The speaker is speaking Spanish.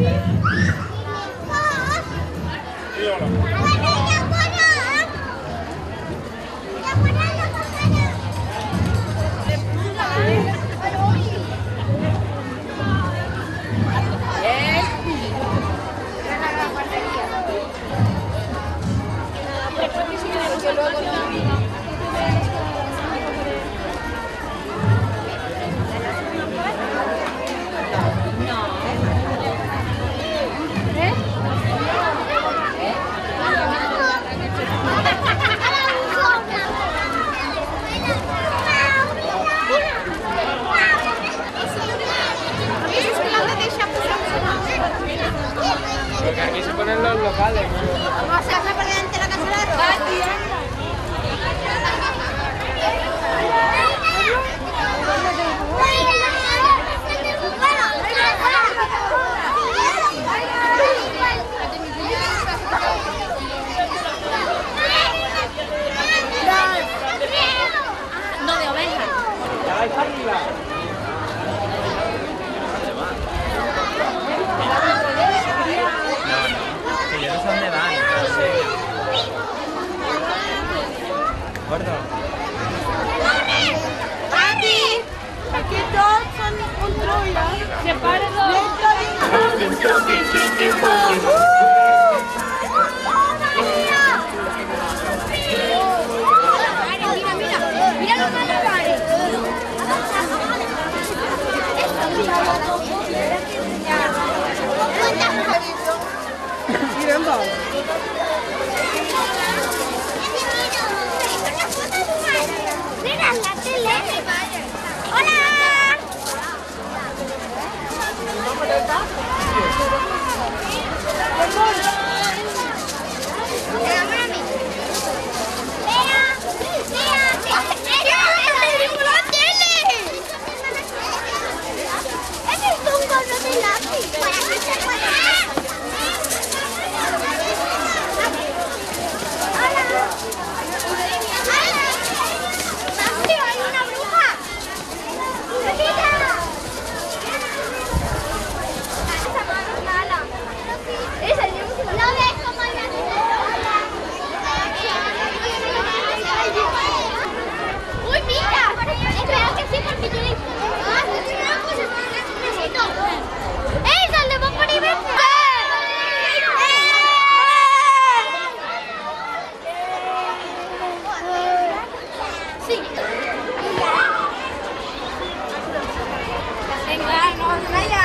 Gracias. Porque aquí se ponen los locales. ¿Cómo se hace por delante la casa de la Mirando. Mười.